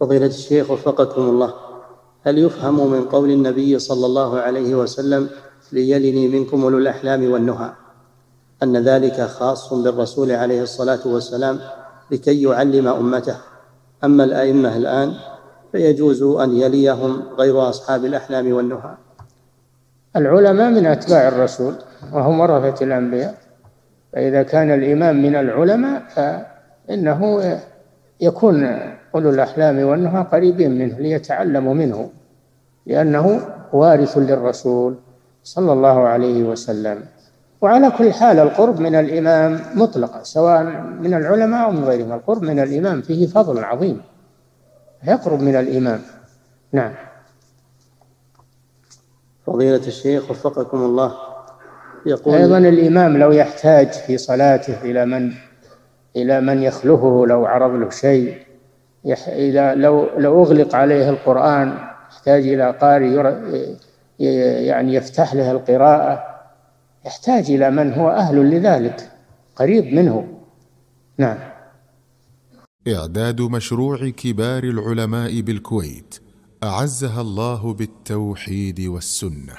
فضيلة الشيخ وفقكم الله هل يفهم من قول النبي صلى الله عليه وسلم ليلني منكم أولو الأحلام والنهى أن ذلك خاص بالرسول عليه الصلاة والسلام لكي يعلم أمته؟ أما الأئمة الآن فيجوز أن يليهم غير أصحاب الأحلام والنهى. العلماء من أتباع الرسول وهم ورثة الأنبياء فإذا كان الإمام من العلماء فإنه يكون أولو الأحلام والنهى قريبين منه ليتعلموا منه لأنه وارث للرسول صلى الله عليه وسلم. وعلى كل حال القرب من الإمام مطلقا سواء من العلماء أو من غيرهم القرب من الإمام فيه فضل عظيم. يقرب من الإمام. نعم. فضيلة الشيخ وفقكم الله يقول أيضا الإمام لو يحتاج في صلاته إلى من إلى من يخلفه لو عرض له شيء. إذا لو لو أغلق عليه القرآن يحتاج إلى قارئ يعني يفتح له القراءة. يحتاج إلى من هو أهل لذلك قريب منه. نعم. إعداد مشروع كبار العلماء بالكويت أعزها الله بالتوحيد والسنة.